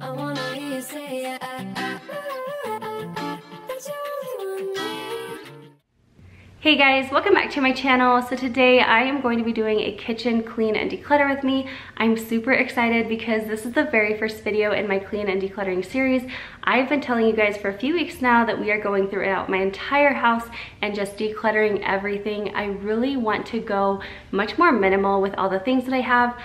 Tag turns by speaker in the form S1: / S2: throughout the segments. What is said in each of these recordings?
S1: I wanna hear you say.
S2: Hey guys, welcome back to my channel. So today I am going to be doing a kitchen clean and declutter with me. I'm super excited because this is the very first video in my clean and decluttering series. I've been telling you guys for a few weeks now that we are going throughout my entire house and just decluttering everything. I really want to go much more minimal with all the things that I have.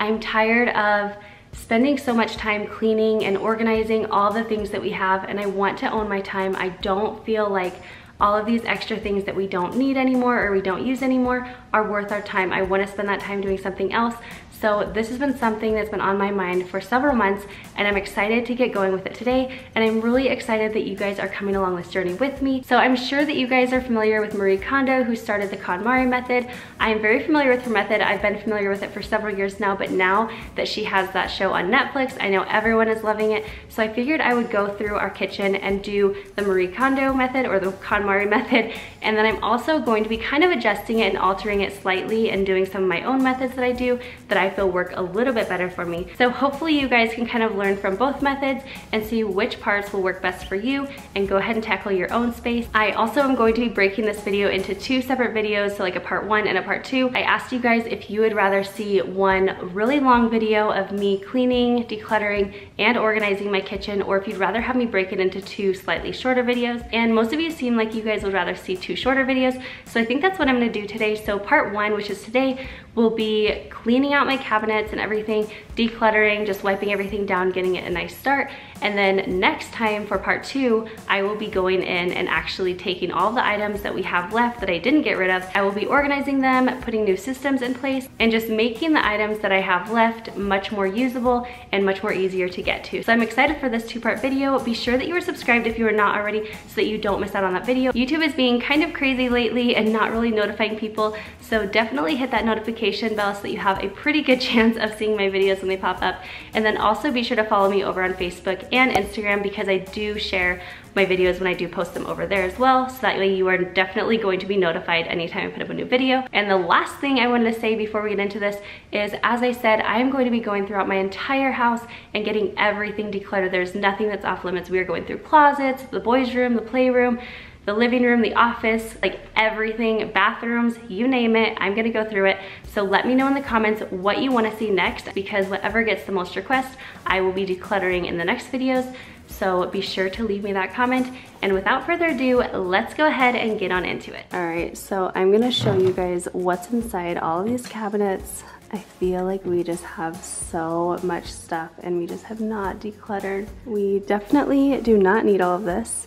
S2: I'm tired of spending so much time cleaning and organizing all the things that we have and I want to own my time. I don't feel like all of these extra things that we don't need anymore or we don't use anymore are worth our time. I wanna spend that time doing something else. So this has been something that's been on my mind for several months and I'm excited to get going with it today. And I'm really excited that you guys are coming along this journey with me. So I'm sure that you guys are familiar with Marie Kondo who started the KonMari method. I am very familiar with her method. I've been familiar with it for several years now, but now that she has that show on Netflix, I know everyone is loving it. So I figured I would go through our kitchen and do the Marie Kondo method or the KonMari method. And then I'm also going to be kind of adjusting it and altering it slightly and doing some of my own methods that I do that I feel work a little bit better for me. So hopefully you guys can kind of learn from both methods and see which parts will work best for you and go ahead and tackle your own space. I also am going to be breaking this video into two separate videos, so like a part one and a part two. I asked you guys if you would rather see one really long video of me cleaning, decluttering, and organizing my kitchen, or if you'd rather have me break it into two slightly shorter videos. And most of you seem like you guys would rather see two shorter videos, so I think that's what I'm gonna do today. So part one, which is today, will be cleaning out my cabinets and everything, decluttering, just wiping everything down, getting it a nice start. And then next time for part two, I will be going in and actually taking all the items that we have left that I didn't get rid of. I will be organizing them, putting new systems in place, and just making the items that I have left much more usable and much more easier to get to. So I'm excited for this two-part video. Be sure that you are subscribed if you are not already so that you don't miss out on that video. YouTube is being kind of crazy lately and not really notifying people, so definitely hit that notification bell so that you have a pretty good chance of seeing my videos when they pop up. And then also be sure to follow me over on Facebook and Instagram because I do share my videos when I do post them over there as well. So that way you are definitely going to be notified anytime I put up a new video. And the last thing I wanted to say before we get into this is, as I said, I am going to be going throughout my entire house and getting everything decluttered. There's nothing that's off limits. We are going through closets, the boys' room, the playroom, the living room, the office, like everything, bathrooms, you name it, I'm gonna go through it. So let me know in the comments what you wanna see next because whatever gets the most requests, I will be decluttering in the next videos. So be sure to leave me that comment. And without further ado, let's go ahead and get on into it. All right, so I'm gonna show you guys what's inside all of these cabinets. I feel like we just have so much stuff and we just have not decluttered. We definitely do not need all of this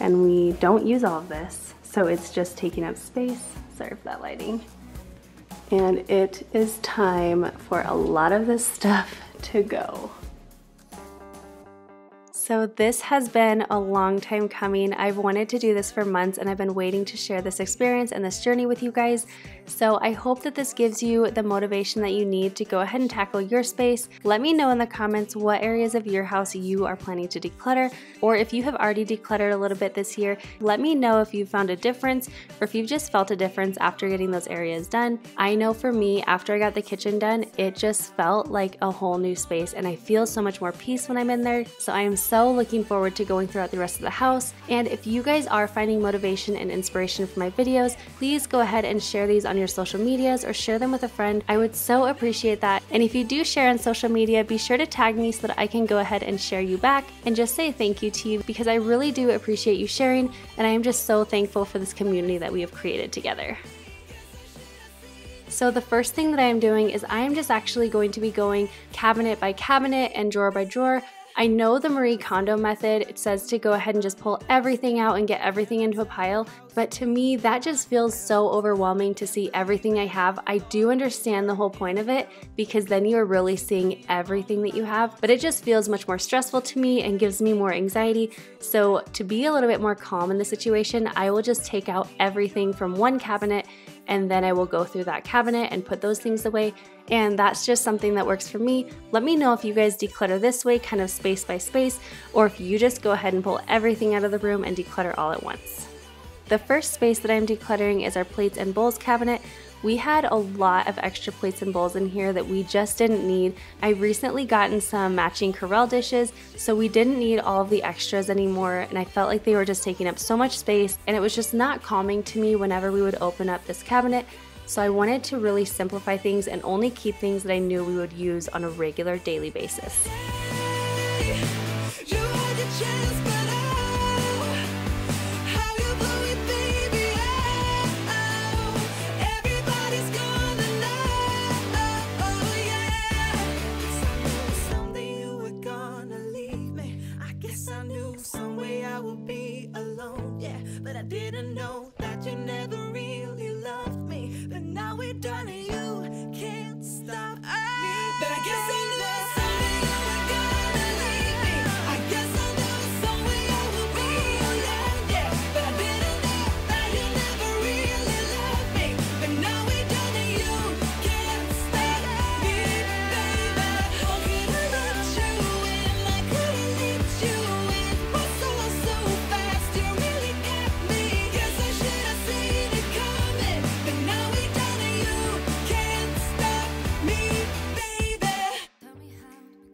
S2: and we don't use all of this. So it's just taking up space. Sorry for that lighting. And it is time for a lot of this stuff to go. So this has been a long time coming. I've wanted to do this for months and I've been waiting to share this experience and this journey with you guys. So I hope that this gives you the motivation that you need to go ahead and tackle your space. Let me know in the comments what areas of your house you are planning to declutter or if you have already decluttered a little bit this year, let me know if you found a difference or if you've just felt a difference after getting those areas done. I know for me, after I got the kitchen done, it just felt like a whole new space and I feel so much more peace when I'm in there. So I am so looking forward to going throughout the rest of the house. And if you guys are finding motivation and inspiration from my videos, please go ahead and share these on your social medias or share them with a friend. I would so appreciate that. And if you do share on social media, be sure to tag me so that I can go ahead and share you back and just say thank you to you because I really do appreciate you sharing and I am just so thankful for this community that we have created together. So the first thing that I am doing is I am just actually going to be going cabinet by cabinet and drawer by drawer I know the Marie Kondo method, it says to go ahead and just pull everything out and get everything into a pile, but to me, that just feels so overwhelming to see everything I have. I do understand the whole point of it because then you are really seeing everything that you have, but it just feels much more stressful to me and gives me more anxiety. So, to be a little bit more calm in the situation, I will just take out everything from one cabinet and then I will go through that cabinet and put those things away. And that's just something that works for me. Let me know if you guys declutter this way, kind of space by space, or if you just go ahead and pull everything out of the room and declutter all at once. The first space that I'm decluttering is our plates and bowls cabinet. We had a lot of extra plates and bowls in here that we just didn't need. I recently gotten some matching Corelle dishes, so we didn't need all of the extras anymore, and I felt like they were just taking up so much space, and it was just not calming to me whenever we would open up this cabinet. So I wanted to really simplify things and only keep things that I knew we would use on a regular daily basis.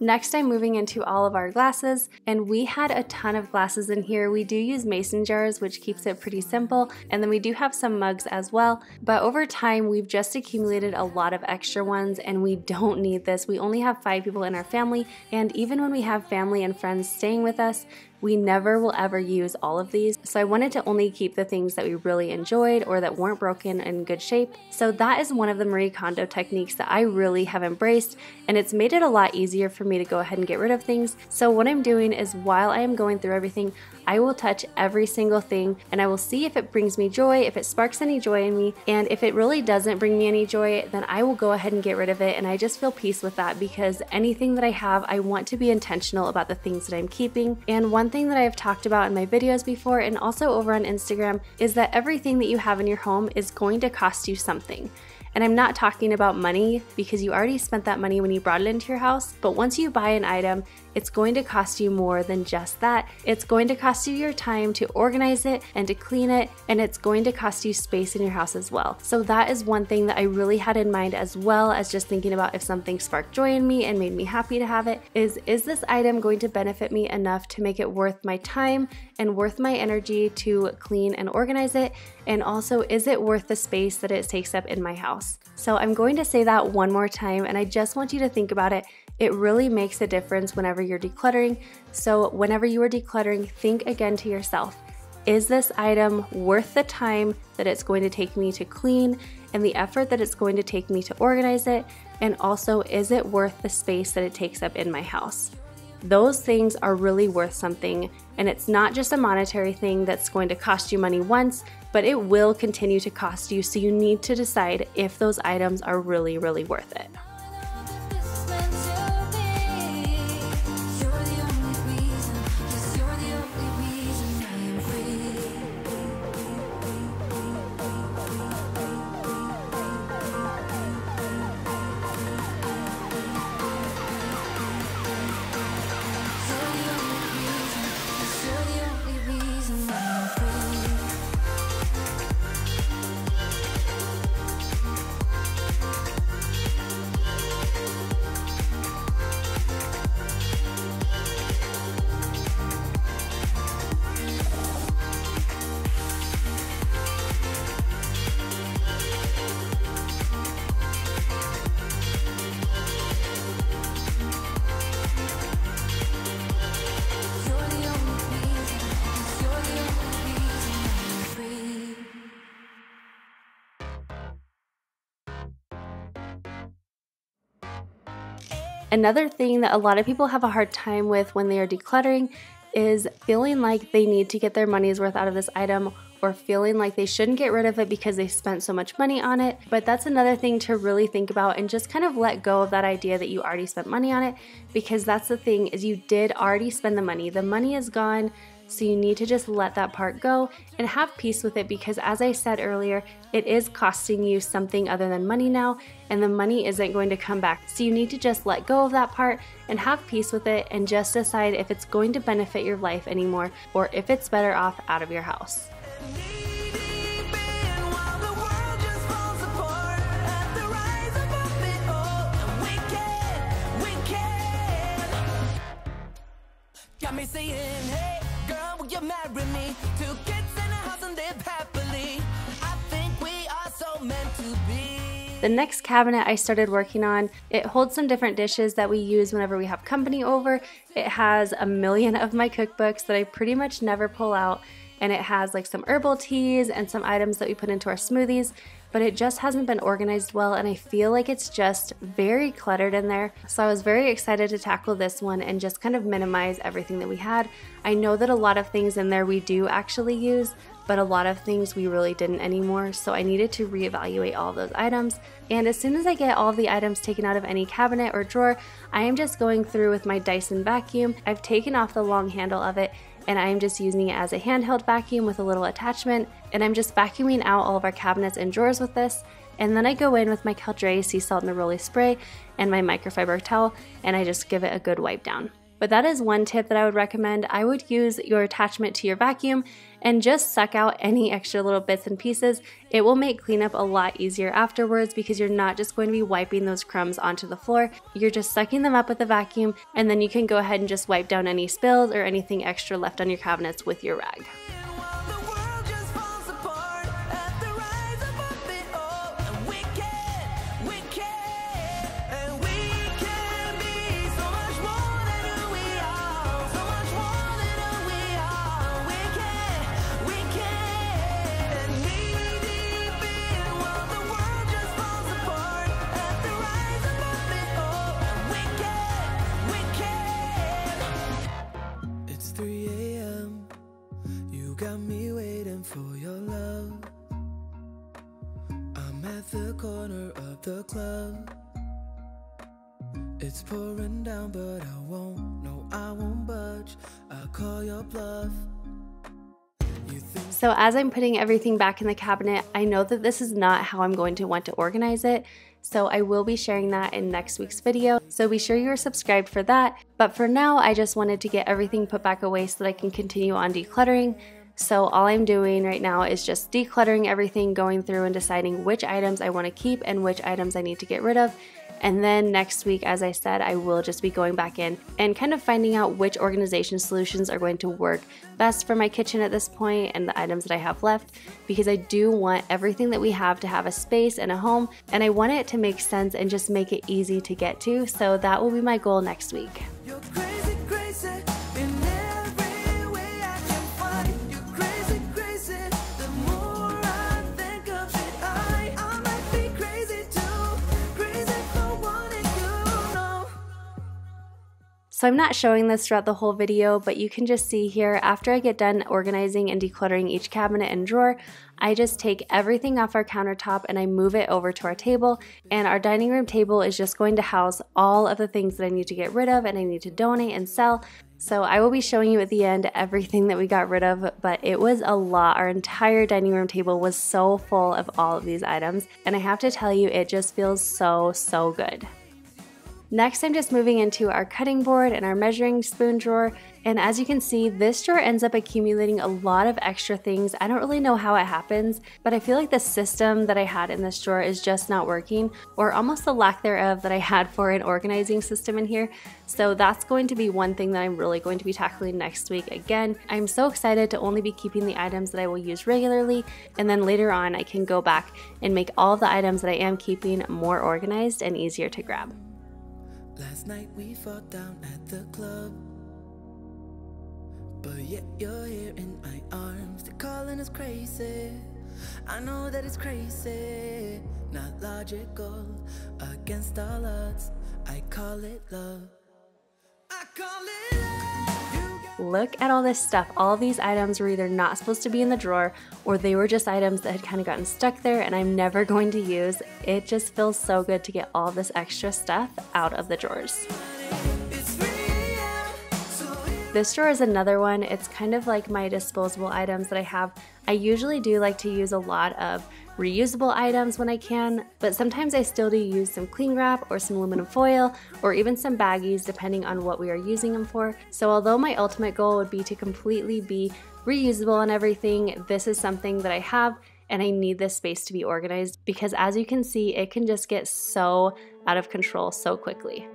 S2: Next, I'm moving into all of our glasses, and we had a ton of glasses in here. We do use mason jars, which keeps it pretty simple, and then we do have some mugs as well. But over time, we've just accumulated a lot of extra ones, and we don't need this. We only have five people in our family, and even when we have family and friends staying with us, we never will ever use all of these. So I wanted to only keep the things that we really enjoyed or that weren't broken in good shape. So that is one of the Marie Kondo techniques that I really have embraced and it's made it a lot easier for me to go ahead and get rid of things. So what I'm doing is while I am going through everything, I will touch every single thing and I will see if it brings me joy, if it sparks any joy in me, and if it really doesn't bring me any joy, then I will go ahead and get rid of it. And I just feel peace with that because anything that I have, I want to be intentional about the things that I'm keeping. And one thing that I have talked about in my videos before and also over on Instagram is that everything that you have in your home is going to cost you something. And I'm not talking about money because you already spent that money when you brought it into your house. But once you buy an item, it's going to cost you more than just that. It's going to cost you your time to organize it and to clean it, and it's going to cost you space in your house as well. So, that is one thing that I really had in mind as well as just thinking about if something sparked joy in me and made me happy to have it is is this item going to benefit me enough to make it worth my time and worth my energy to clean and organize it? And also, is it worth the space that it takes up in my house? So, I'm going to say that one more time, and I just want you to think about it. It really makes a difference whenever you're decluttering. So, whenever you are decluttering, think again to yourself is this item worth the time that it's going to take me to clean and the effort that it's going to take me to organize it? And also, is it worth the space that it takes up in my house? Those things are really worth something, and it's not just a monetary thing that's going to cost you money once, but it will continue to cost you. So, you need to decide if those items are really, really worth it. Another thing that a lot of people have a hard time with when they are decluttering is feeling like they need to get their money's worth out of this item or feeling like they shouldn't get rid of it because they spent so much money on it. But that's another thing to really think about and just kind of let go of that idea that you already spent money on it because that's the thing is you did already spend the money. The money is gone. So you need to just let that part go and have peace with it because, as I said earlier, it is costing you something other than money now, and the money isn't going to come back. So you need to just let go of that part and have peace with it and just decide if it's going to benefit your life anymore or if it's better off out of your house.
S1: got me saying hey you marry me? Two kids a house and live happily. I think we are so meant to be.
S2: The next cabinet I started working on, it holds some different dishes that we use whenever we have company over. It has a million of my cookbooks that I pretty much never pull out and it has like some herbal teas and some items that we put into our smoothies but it just hasn't been organized well and I feel like it's just very cluttered in there. So I was very excited to tackle this one and just kind of minimize everything that we had. I know that a lot of things in there we do actually use, but a lot of things we really didn't anymore, so I needed to reevaluate all those items. And as soon as I get all the items taken out of any cabinet or drawer, I am just going through with my Dyson vacuum. I've taken off the long handle of it and I'm just using it as a handheld vacuum with a little attachment and I'm just vacuuming out all of our cabinets and drawers with this and then I go in with my Caldrea sea salt and neroli spray and my microfiber towel and I just give it a good wipe down. But that is one tip that I would recommend. I would use your attachment to your vacuum and just suck out any extra little bits and pieces. It will make cleanup a lot easier afterwards because you're not just going to be wiping those crumbs onto the floor. You're just sucking them up with the vacuum and then you can go ahead and just wipe down any spills or anything extra left on your cabinets with your rag.
S1: So
S2: as I'm putting everything back in the cabinet, I know that this is not how I'm going to want to organize it. So I will be sharing that in next week's video. So be sure you are subscribed for that. But for now, I just wanted to get everything put back away so that I can continue on decluttering. So all I'm doing right now is just decluttering everything, going through and deciding which items I want to keep and which items I need to get rid of. And then next week, as I said, I will just be going back in and kind of finding out which organization solutions are going to work best for my kitchen at this point and the items that I have left because I do want everything that we have to have a space and a home and I want it to make sense and just make it easy to get to. So that will be my goal next week.
S1: you're crazy, crazy
S2: So I'm not showing this throughout the whole video, but you can just see here after I get done organizing and decluttering each cabinet and drawer, I just take everything off our countertop and I move it over to our table. And our dining room table is just going to house all of the things that I need to get rid of and I need to donate and sell. So I will be showing you at the end everything that we got rid of, but it was a lot. Our entire dining room table was so full of all of these items. And I have to tell you, it just feels so, so good. Next, I'm just moving into our cutting board and our measuring spoon drawer. And as you can see, this drawer ends up accumulating a lot of extra things. I don't really know how it happens, but I feel like the system that I had in this drawer is just not working, or almost the lack thereof that I had for an organizing system in here. So that's going to be one thing that I'm really going to be tackling next week again. I'm so excited to only be keeping the items that I will use regularly, and then later on I can go back and make all the items that I am keeping more organized and easier to grab.
S1: Last night we fought down at the club. But yet you're here in my arms. They're calling us crazy. I know that it's crazy. Not logical. Against all odds. I call it love. I call it love.
S2: Look at all this stuff. All these items were either not supposed to be in the drawer or they were just items that had kind of gotten stuck there and I'm never going to use. It just feels so good to get all this extra stuff out of the drawers.
S1: it's 3 a.m. So if
S2: This drawer is another one. It's kind of like my disposable items that I have. I usually do like to use a lot of reusable items when I can, but sometimes I still do use some cling wrap or some aluminum foil or even some baggies depending on what we are using them for. So although my ultimate goal would be to completely be reusable and everything, this is something that I have and I need this space to be organized because as you can see, it can just get so out of control so quickly.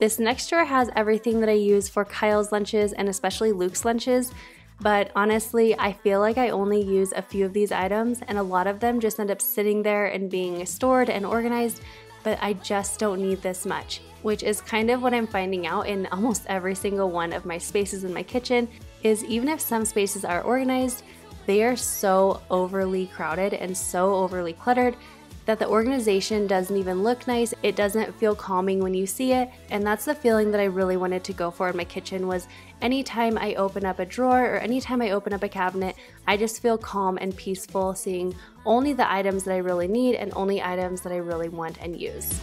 S2: This next drawer has everything that I use for Kyle's lunches and especially Luke's lunches. But honestly, I feel like I only use a few of these items and a lot of them just end up sitting there and being stored and organized, but I just don't need this much, which is kind of what I'm finding out in almost every single one of my spaces in my kitchen is even if some spaces are organized, they are so overly crowded and so overly cluttered that the organization doesn't even look nice. It doesn't feel calming when you see it. And that's the feeling that I really wanted to go for in my kitchen was anytime I open up a drawer or anytime I open up a cabinet, I just feel calm and peaceful seeing only the items that I really need and only items that I really want and use.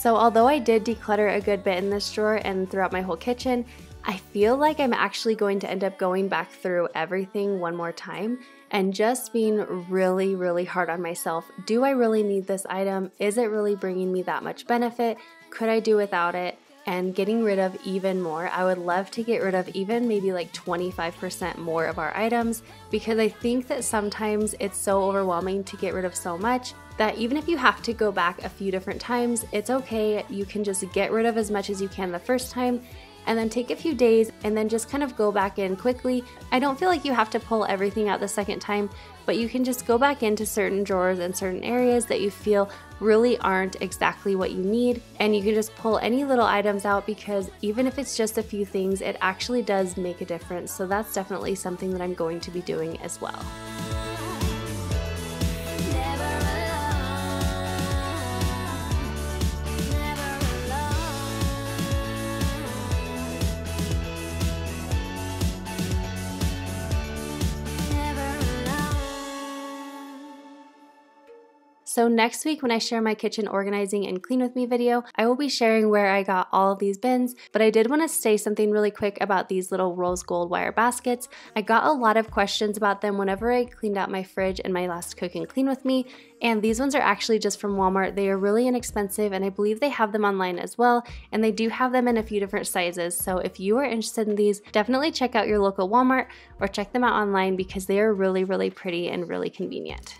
S2: So although I did declutter a good bit in this drawer and throughout my whole kitchen, I feel like I'm actually going to end up going back through everything one more time and just being really, really hard on myself. Do I really need this item? Is it really bringing me that much benefit? Could I do without it? And getting rid of even more. I would love to get rid of even maybe like 25% more of our items because I think that sometimes it's so overwhelming to get rid of so much that even if you have to go back a few different times, it's okay. You can just get rid of as much as you can the first time and then take a few days and then just kind of go back in quickly. I don't feel like you have to pull everything out the second time, but you can just go back into certain drawers and certain areas that you feel really aren't exactly what you need. And you can just pull any little items out because even if it's just a few things, it actually does make a difference. So that's definitely something that I'm going to be doing as well. So next week when I share my kitchen organizing and clean with me video, I will be sharing where I got all of these bins, but I did want to say something really quick about these little rose gold wire baskets. I got a lot of questions about them whenever I cleaned out my fridge and my last cook and clean with me, and these ones are actually just from Walmart. They are really inexpensive and I believe they have them online as well, and they do have them in a few different sizes. So if you are interested in these, definitely check out your local Walmart or check them out online because they are really, really pretty and really convenient.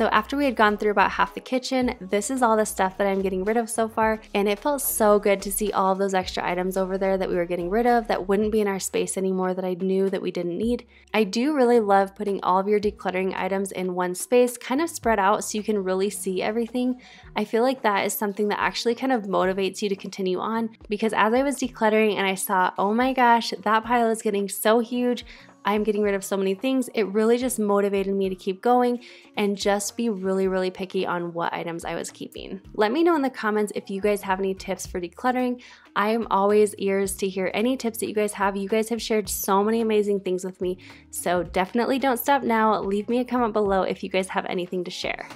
S2: So after we had gone through about half the kitchen, this is all the stuff that I'm getting rid of so far. And it felt so good to see all those extra items over there that we were getting rid of that wouldn't be in our space anymore that I knew that we didn't need. I do really love putting all of your decluttering items in one space, kind of spread out so you can really see everything. I feel like that is something that actually kind of motivates you to continue on because as I was decluttering and I saw, oh my gosh, that pile is getting so huge, I'm getting rid of so many things, it really just motivated me to keep going and just be really, really picky on what items I was keeping. Let me know in the comments if you guys have any tips for decluttering. I am always ears to hear any tips that you guys have. You guys have shared so many amazing things with me, so definitely don't stop now. Leave me a comment below if you guys have anything to share.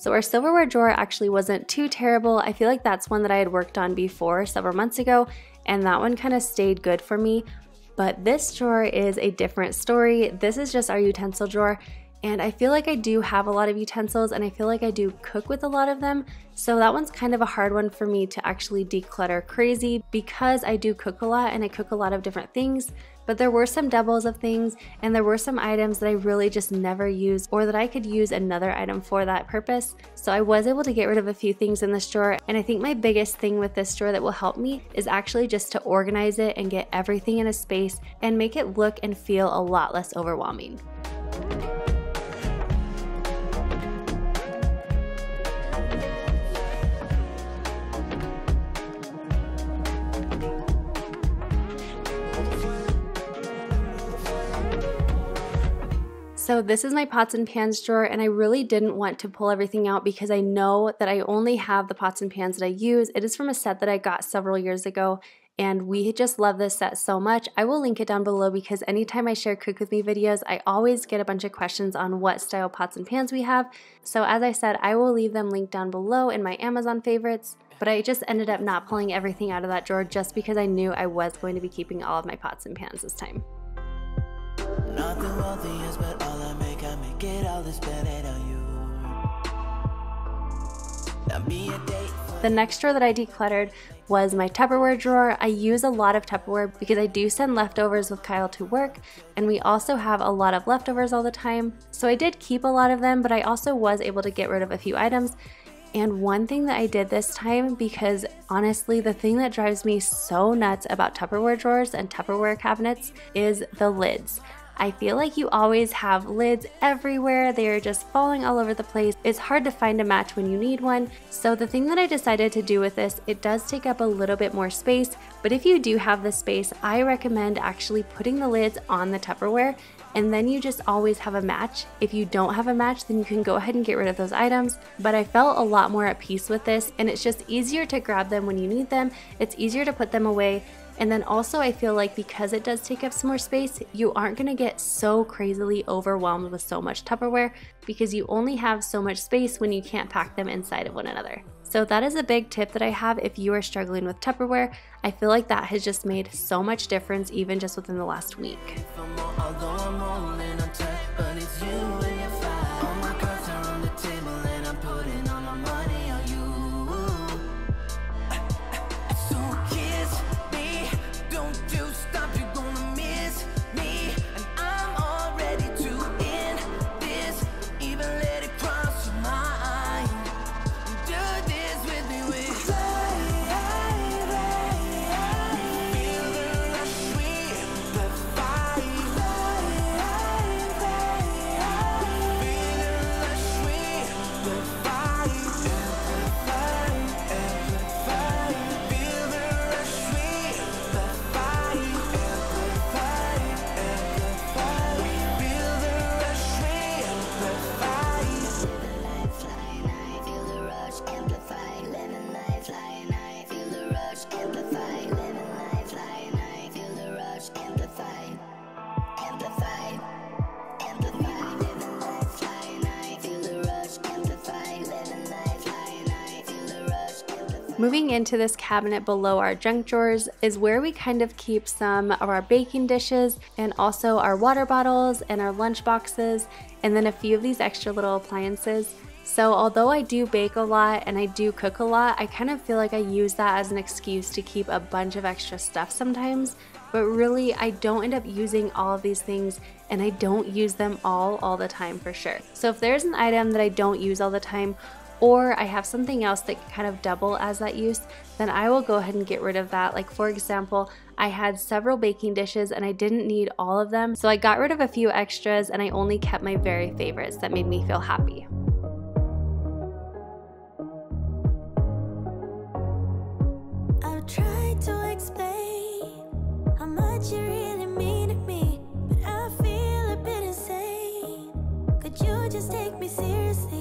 S2: So our silverware drawer actually wasn't too terrible. I feel like that's one that I had worked on before several months ago and that one kind of stayed good for me. But this drawer is a different story. This is just our utensil drawer and I feel like I do have a lot of utensils and I feel like I do cook with a lot of them. So that one's kind of a hard one for me to actually declutter crazy because I do cook a lot and I cook a lot of different things. But there were some doubles of things and there were some items that I really just never used or that I could use another item for that purpose. So I was able to get rid of a few things in this drawer and I think my biggest thing with this drawer that will help me is actually just to organize it and get everything in a space and make it look and feel a lot less overwhelming. So this is my pots and pans drawer and I really didn't want to pull everything out because I know that I only have the pots and pans that I use. It is from a set that I got several years ago and we just love this set so much. I will link it down below because anytime I share cook with me videos, I always get a bunch of questions on what style pots and pans we have. So as I said, I will leave them linked down below in my Amazon favorites. But I just ended up not pulling everything out of that drawer just because I knew I was going to be keeping all of my pots and pans this time. All on you. The next drawer that I decluttered was my Tupperware drawer. I use a lot of Tupperware because I do send leftovers with Kyle to work and we also have a lot of leftovers all the time. So I did keep a lot of them, but I also was able to get rid of a few items. And one thing that I did this time, because honestly, the thing that drives me so nuts about Tupperware drawers and Tupperware cabinets is the lids. I feel like you always have lids everywhere. They are just falling all over the place. It's hard to find a match when you need one. So the thing that I decided to do with this, it does take up a little bit more space, but if you do have the space, I recommend actually putting the lids on the Tupperware and then you just always have a match. If you don't have a match, then you can go ahead and get rid of those items. But I felt a lot more at peace with this, and it's just easier to grab them when you need them. It's easier to put them away. And then also, I feel like because it does take up some more space, you aren't gonna get so crazily overwhelmed with so much Tupperware because you only have so much space when you can't pack them inside of one another. So, that is a big tip that I have if you are struggling with Tupperware. I feel like that has just made so much difference, even just within the last week. Into this cabinet below our junk drawers is where we kind of keep some of our baking dishes and also our water bottles and our lunch boxes and then a few of these extra little appliances. So although I do bake a lot and I do cook a lot, I kind of feel like I use that as an excuse to keep a bunch of extra stuff sometimes. But really, I don't end up using all of these things and I don't use them all all the time for sure. So if there's an item that I don't use all the time or I have something else that can kind of double as that use, then I will go ahead and get rid of that. Like for example, I had several baking dishes and I didn't need all of them, so I got rid of a few extras and I only kept my very favorites that made me feel happy. just take me seriously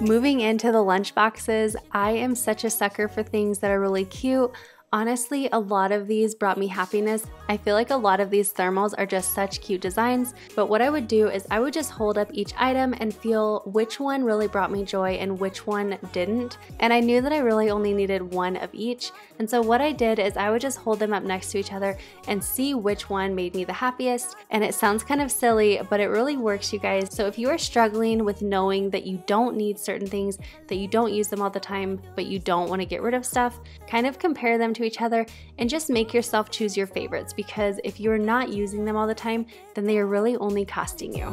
S2: Moving into the lunch boxes, I am such a sucker for things that are really cute. Honestly, a lot of these brought me happiness. I feel like a lot of these thermals are just such cute designs, but what I would do is I would just hold up each item and feel which one really brought me joy and which one didn't. And I knew that I really only needed one of each. And so what I did is I would just hold them up next to each other and see which one made me the happiest. And it sounds kind of silly, but it really works, you guys. So if you are struggling with knowing that you don't need certain things, that you don't use them all the time, but you don't want to get rid of stuff, kind of compare them to each other and just make yourself choose your favorites because if you're not using them all the time, then they are really only costing you.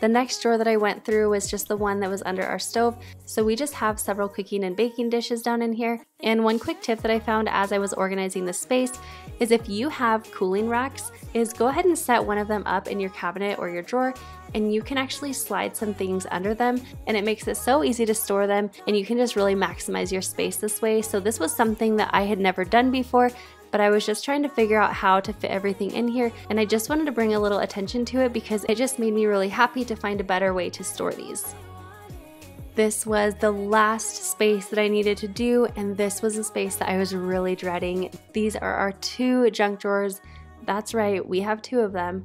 S2: The next drawer that I went through was just the one that was under our stove, so we just have several cooking and baking dishes down in here. And one quick tip that I found as I was organizing the space is if you have cooling racks, is go ahead and set one of them up in your cabinet or your drawer and you can actually slide some things under them and it makes it so easy to store them and you can just really maximize your space this way. So this was something that I had never done before but I was just trying to figure out how to fit everything in here and I just wanted to bring a little attention to it because it just made me really happy to find a better way to store these. This was the last space that I needed to do, and this was a space that I was really dreading. These are our two junk drawers. That's right, we have two of them.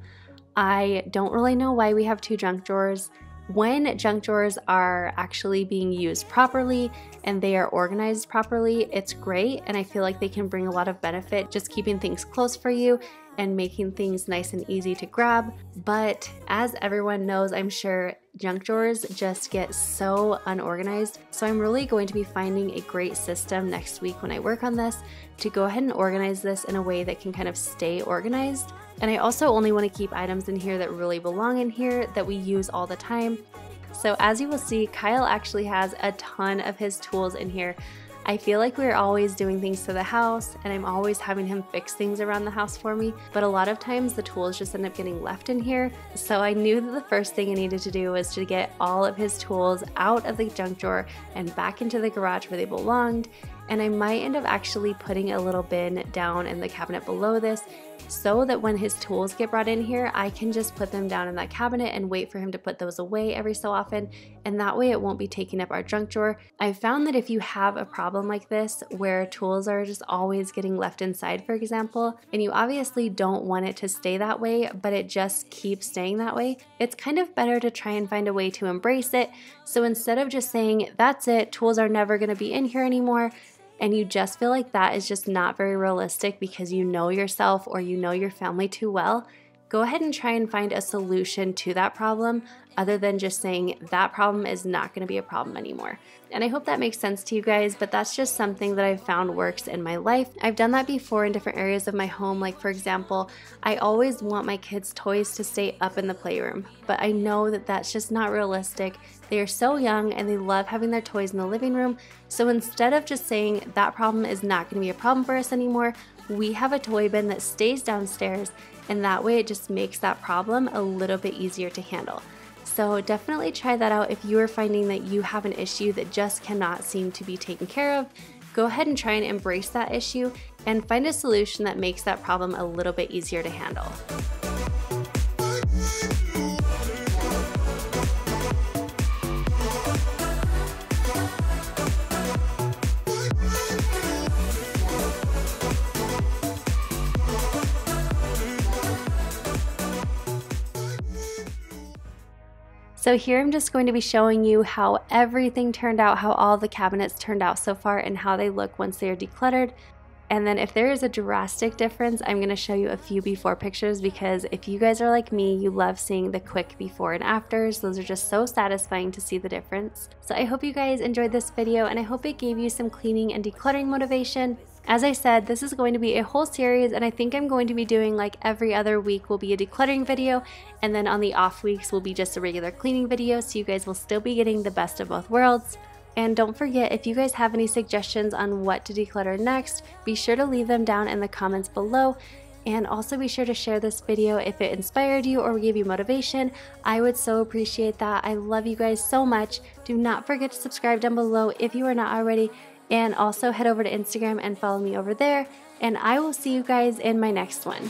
S2: I don't really know why we have two junk drawers. When junk drawers are actually being used properly and they are organized properly, it's great, and I feel like they can bring a lot of benefit just keeping things close for you and making things nice and easy to grab. But as everyone knows, I'm sure junk drawers just get so unorganized. So I'm really going to be finding a great system next week when I work on this to go ahead and organize this in a way that can kind of stay organized. And I also only want to keep items in here that really belong in here that we use all the time. So as you will see, Kyle actually has a ton of his tools in here I feel like we're always doing things to the house and I'm always having him fix things around the house for me, but a lot of times the tools just end up getting left in here. So I knew that the first thing I needed to do was to get all of his tools out of the junk drawer and back into the garage where they belonged. And I might end up actually putting a little bin down in the cabinet below this so that when his tools get brought in here, I can just put them down in that cabinet and wait for him to put those away every so often. And that way it won't be taking up our junk drawer. I've found that if you have a problem like this, where tools are just always getting left inside, for example, and you obviously don't want it to stay that way, but it just keeps staying that way, it's kind of better to try and find a way to embrace it. So instead of just saying, that's it, tools are never gonna be in here anymore, and you just feel like that is just not very realistic because you know yourself or you know your family too well, go ahead and try and find a solution to that problem other than just saying that problem is not going to be a problem anymore. And I hope that makes sense to you guys, but that's just something that I've found works in my life. I've done that before in different areas of my home. Like, for example, I always want my kids' toys to stay up in the playroom, but I know that that's just not realistic. They are so young and they love having their toys in the living room. So instead of just saying that problem is not going to be a problem for us anymore, we have a toy bin that stays downstairs, and that way it just makes that problem a little bit easier to handle. So definitely try that out if you are finding that you have an issue that just cannot seem to be taken care of. Go ahead and try and embrace that issue and find a solution that makes that problem a little bit easier to handle. So here I'm just going to be showing you how everything turned out, how all the cabinets turned out so far and how they look once they are decluttered. And then if there is a drastic difference, I'm going to show you a few before pictures because if you guys are like me, you love seeing the quick before and afters. Those are just so satisfying to see the difference. So I hope you guys enjoyed this video and I hope it gave you some cleaning and decluttering motivation. As I said, this is going to be a whole series and I think I'm going to be doing like every other week will be a decluttering video and then on the off weeks will be just a regular cleaning video so you guys will still be getting the best of both worlds. And don't forget, if you guys have any suggestions on what to declutter next, be sure to leave them down in the comments below. And also be sure to share this video if it inspired you or gave you motivation. I would so appreciate that. I love you guys so much. Do not forget to subscribe down below if you are not already. And also head over to Instagram and follow me over there. And I will see you guys in my next one.